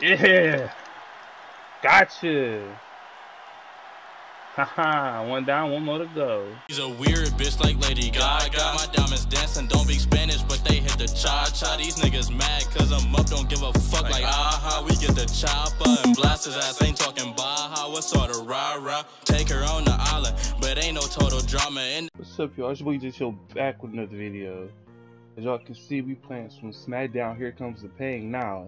Yeah. Gotcha. Haha, one down, one more to go. He's a weird bitch like Lady Gaga. My diamonds dancing, don't speak Spanish, but they hit the cha cha. These niggas mad cause I'm up, don't give a fuck like aha. We get the chopper and blast his ass, ain't talking baja. What sort of rah rah? Take her on the island, but ain't no total drama. In What's up, y'all? It's your boy EJ Chill back with another video. As y'all can see, we playing some SmackDown. Here comes the pain now.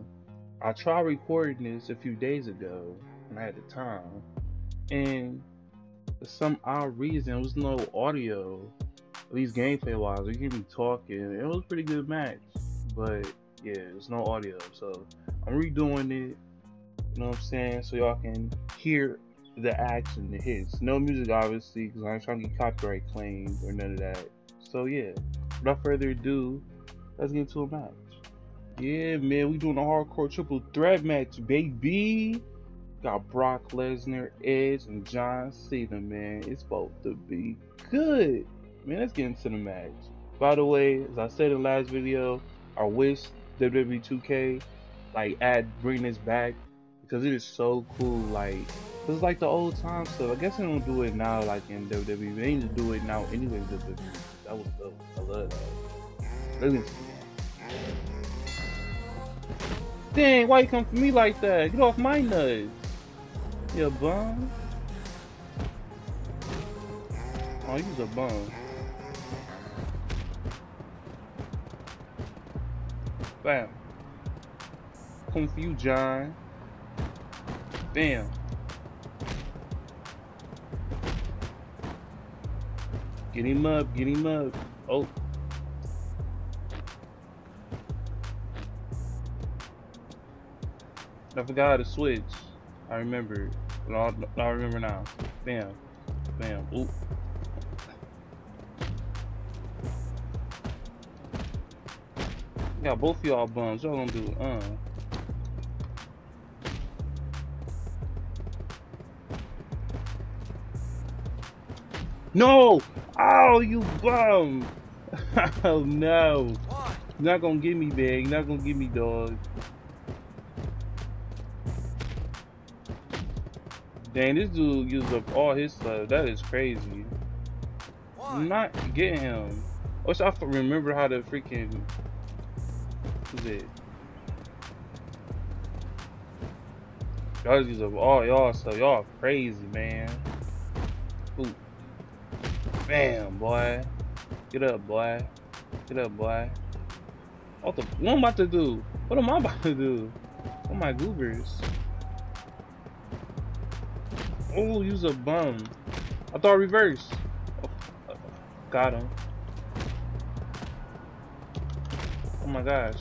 I tried recording this a few days ago when I had the time, and for some odd reason, there was no audio. At least gameplay wise, you hear me talking. It was a pretty good match, but yeah, there's no audio. So I'm redoing it. You know what I'm saying? So y'all can hear the action, the hits. No music, obviously, because I'm trying to get copyright claims or none of that. So yeah, without further ado, let's get into a match. Yeah, man, we doing a hardcore triple threat match, baby. Got Brock Lesnar, Edge, and John Cena, man. It's supposed to be good. Man, let's get into the match. By the way, as I said in the last video, I wish WWE 2K like add bring this back because it is so cool. Like it's like the old time stuff. I guess they don't do it now like in WWE. They need to do it now anyway. WWE. That was dope. I love that. Into it. Dang, why you come for me like that? Get off my nuts. You bum? Oh, you's a bum. Bam. Come for you, John. Bam. Get him up, get him up. Oh. I forgot how to switch. I remember. I I remember now. Bam. Bam. Oop. Got both of y'all bums. Y'all gonna do uh. No! Oh, you bum! oh no! Not gonna get me, big. Not gonna get me, dog. Dang, this dude used up all his stuff. That is crazy. I'm not getting him. I wish I remember how to freaking. Who's it? Y'all use up all y'all stuff. Y'all crazy, man. Ooh. Bam, boy. Get up, boy. Get up, boy. What the? What am I about to do? What am I about to do? Oh my goobers. Oh, use a bum. I thought reverse. Oh, got him. Oh my gosh.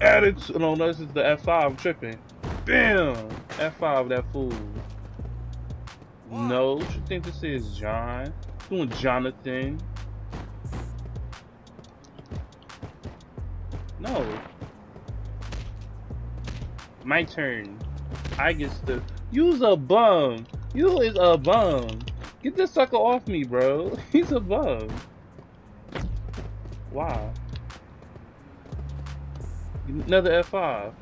Added. No, no, this is the F5. I'm tripping. Bam! F5, that fool. No, what you think this is, John? Doing Jonathan. No. My turn. I get to use a bum. You is a bum. Get this sucker off me, bro. He's a bum. Wow. Another F5.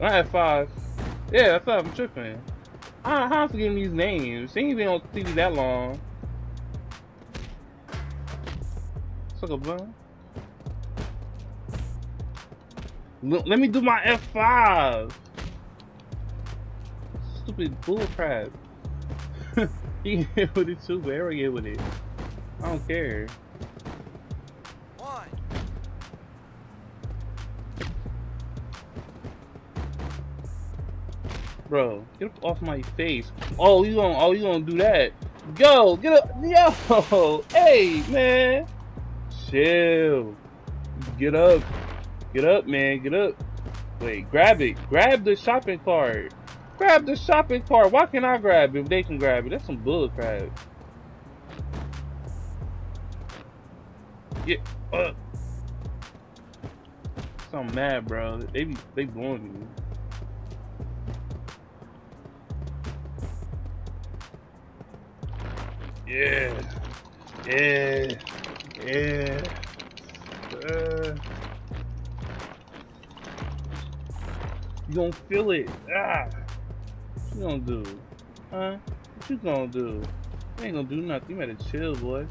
Not F5. Yeah, F5. I'm tripping. I, I'm forgetting these names. They ain't been on TV that long. Sucker bum. Let me do my F5 stupid bullcrap. you can get with it too, but everybody get with it. I don't care. One. Bro, get off my face. Oh, you gonna oh you gonna do that. Go, get up yo hey man. Chill. Get up. Get up, man, get up. Wait, grab it. Grab the shopping cart. Grab the shopping cart. Why can't I grab it if they can grab it? That's some bull crap. Get up. So I'm mad, bro. They be they blowing me. Yeah. Yeah. Yeah. Uh. You gonna feel it. Ah. You gonna do? Huh? What you gonna do? You ain't gonna do nothing. You better chill, boy.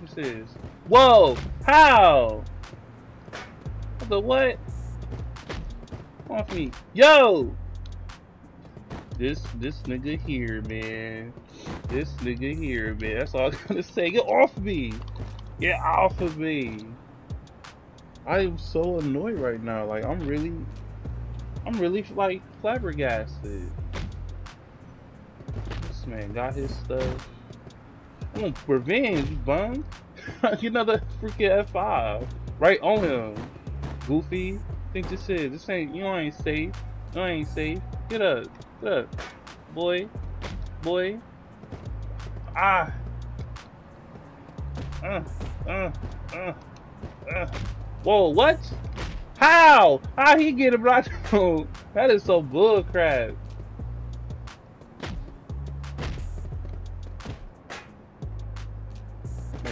What's this? Whoa! How? What the what? Off me. Yo! This this nigga here, man. This nigga here, man. That's all I'm gonna say. Get off me! Get off of me! I am so annoyed right now. Like I'm really I'm really like flabbergasted. This man got his stuff. I want revenge, you bum. Get another freaking F5. Right on him. Goofy. Think this is. This ain't, you ain't safe. You ain't safe. Get up. Get up. Boy. Boy. Ah. Uh, uh, uh, uh. Whoa, what? How? How he get a black block? that is so bullcrap.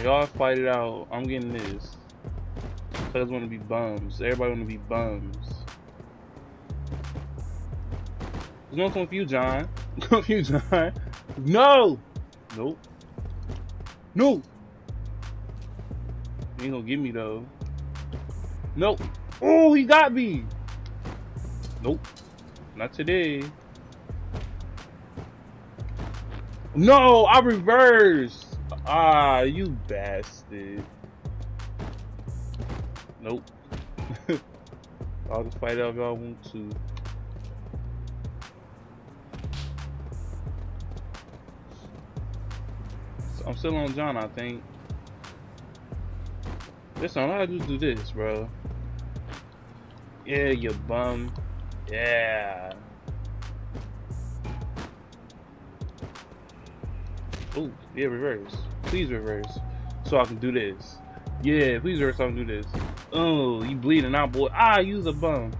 Y'all fight it out. I'm getting this. Want to be bums. Everybody want to be bums. There's no confuse John. confuse John. No. Nope. No. You ain't gonna get me though. Nope. Oh, he got me. Nope. Not today. No, I reversed. Ah, you bastard. Nope. I'll just fight out if y'all want to. I'm still on John, I think. Listen, I is do this, bro. Yeah, you bum. Yeah. Ooh, yeah, reverse. Please reverse. So I can do this. Yeah, please reverse so I can do this. Oh, you bleeding out, boy. Ah, use a bum.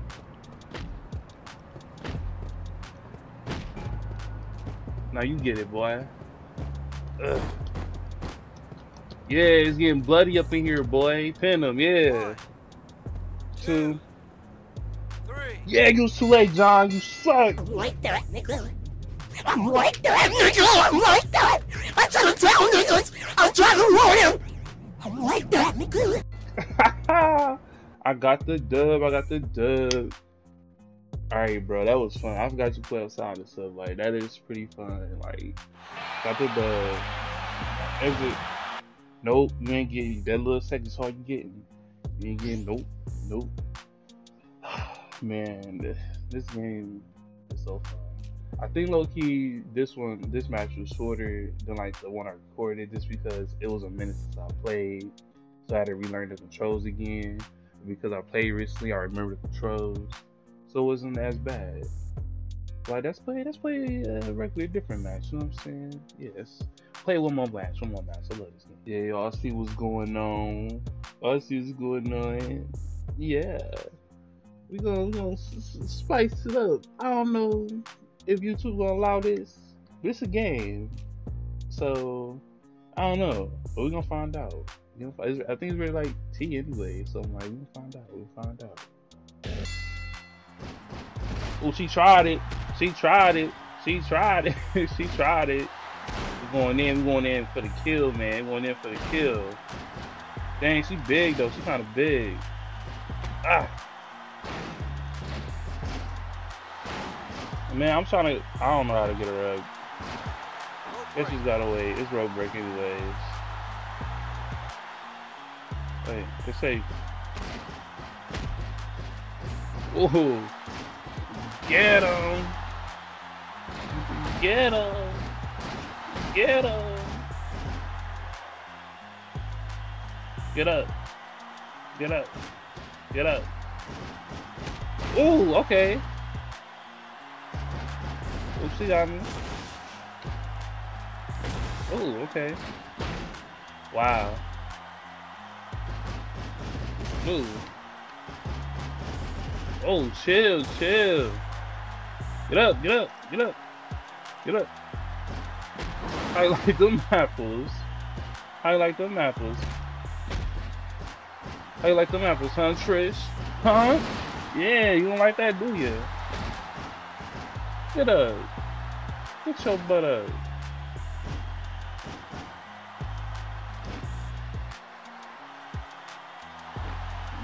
Now you get it, boy. Ugh. Yeah, it's getting bloody up in here, boy. Pin him, yeah. Two. Yeah, you was too late, John. You suck. I'm like that, nigga. I'm like that, nigga. I'm like that. I'm trying to tell niggas. I'm trying to warn him. I'm like that, nigga. I got the dub. I got the dub. Alright, bro. That was fun. I forgot you play outside and stuff. Like, that is pretty fun. Like, got the dub. Exit. Nope. You ain't getting that little second's all you getting. You ain't getting, nope. Nope. Man, this, game is so fun. I think low key this one this match was shorter than like the one I recorded just because it was a minute since I played. So I had to relearn the controls again. Because I played recently, I remember the controls. So it wasn't as bad. Like let's play let's play a regular different match, you know what I'm saying? Yes. Play one more match, one more match. I love this game. Yeah, y'all see what's going on. Y'all see what's going on. Yeah. We gonna, we gonna spice it up. I don't know if YouTube gonna allow this. But it's a game, so I don't know. But we're gonna find out. I think it's really like T anyway, so I'm like, we can find out. We'll find out. Oh, she tried it. She tried it. She tried it. she tried it. We're going in. We're going in for the kill, man. We're going in for the kill. Dang, she big though. She kind of big. Ah. Man, I'm trying to. I don't know how to get a rug. Break. she's got away. It's road break anyways. Wait, it's safe. Ooh. Get him. Get him. Get him. Get up. Get up. Get up. Ooh, okay. Got me. Ooh, okay. Wow. Ooh. Oh, chill, chill. Get up, get up, get up, get up. I like them apples. I like them apples. I like them apples, huh, Trish? Huh? Yeah, you don't like that, do you? Get up. Get your butt up.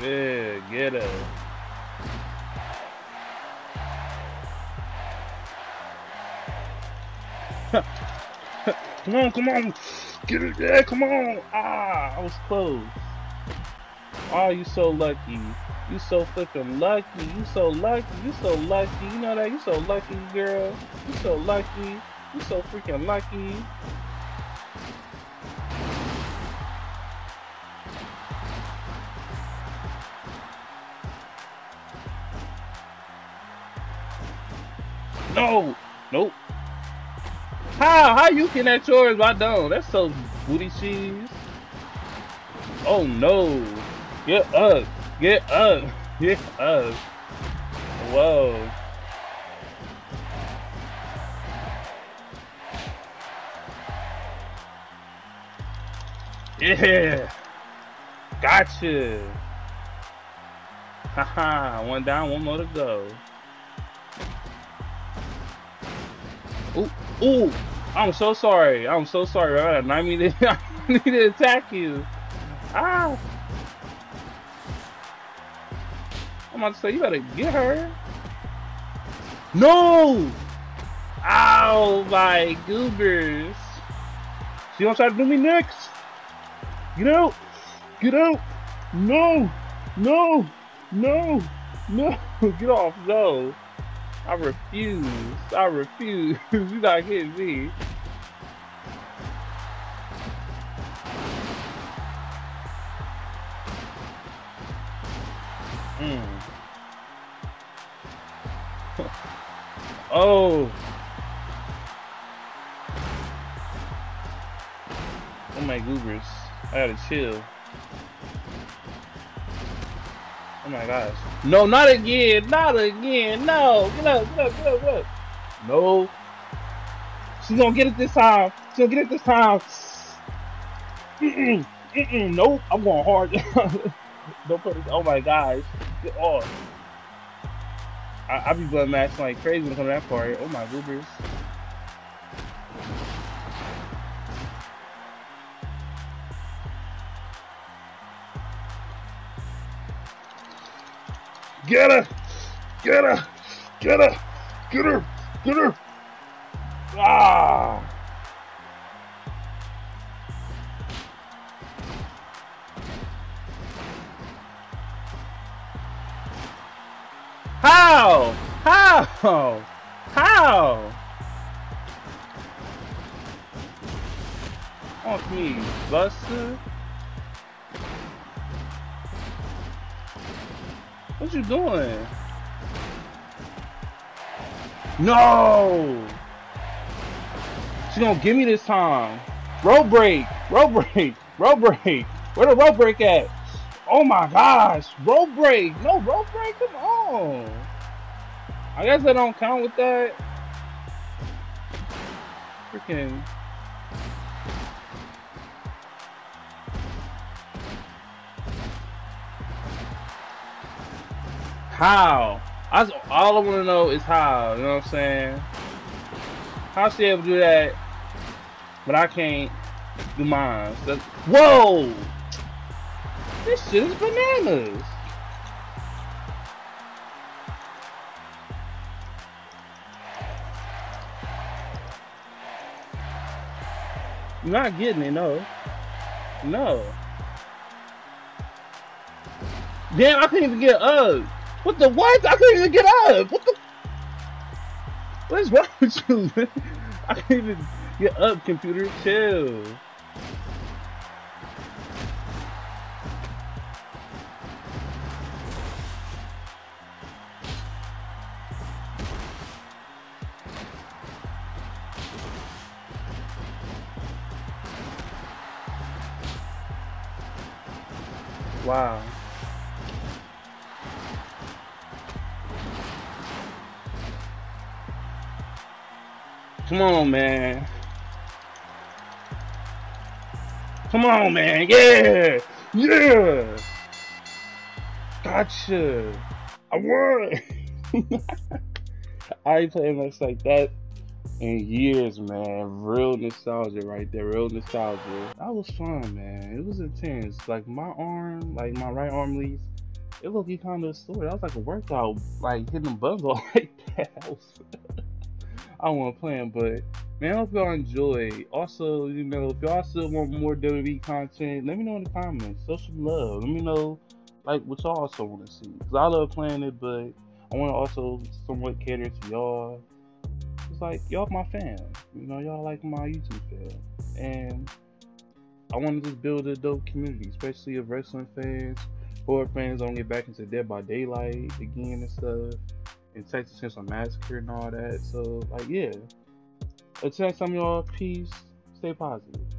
Yeah, get up. come on, come on. Get it there, come on. Ah, I was close. Oh, you so lucky. You so flipping lucky. You so lucky. You so lucky. You know that? You so lucky, girl. You so lucky. You so freaking lucky. No! Nope. How? How you can connect yours, I don't? That's so booty cheese. Oh no. Get up. Get up. Get up. Whoa. Yeah. Gotcha. Haha. one down, one more to go. Ooh, ooh. I'm so sorry. I'm so sorry. I need to, I need to attack you. Ah. I'm about to say, you better get her. No! Ow, my goobers. She gonna try to do me next. Get out. Get out. No. No. No. No. Get off. No. I refuse. I refuse. You're not getting me. Mm. oh. Oh my goobers. I gotta chill. Oh my gosh. No, not again. Not again. No. Get up, get up, get up, get up. No. She's gonna get it this time. She's gonna get it this time. Mm-mm. Mm-mm. Nope. I'm going hard. Don't put it. Oh my gosh. Oh. I, I be blood matching like crazy when it comes to that part. Oh my goobers. Get her! Get her! Get her! Get her! Get her! Ah! How? How? How? Off me, Buster. What you doing? No! She gonna give me this time. Road break! Road break! Road break! Where the road break at? Oh my gosh! Road break! No road break? Come on! I guess I don't count with that. Freaking. How? Just, all I want to know is how. You know what I'm saying? How she able to do that, but I can't do mine? So, whoa! This shit is bananas. Not getting it, no. No. Damn, I couldn't even get up. What the what? I couldn't even get up. What the? What is wrong with you? I can't even get up, computer. Chill. Wow. Come on, man. Come on, man. Yeah. Yeah. Gotcha. I won. I play much like that in years, man. Real nostalgia right there. Real nostalgia. That was fun, man. It was intense. Like my arm, like my right arm leads, it looked kind of sore. That was like a workout, like hitting bugs all like that. I, was, I wasn't playing, but man, I hope y'all enjoy. Also, you know, if y'all still want more WWE content, let me know in the comments. Show some love. Let me know like what y'all also want to see. Cause I love playing it, but I want to also somewhat cater to y'all. It's like y'all my fam, you know, y'all like my YouTube fam, and I want to just build a dope community, especially of wrestling fans, horror fans. I Don't get back into Dead by Daylight again and stuff, and Texas Chainsaw Massacre and all that. So like, yeah. Until time, y'all. Peace. Stay positive.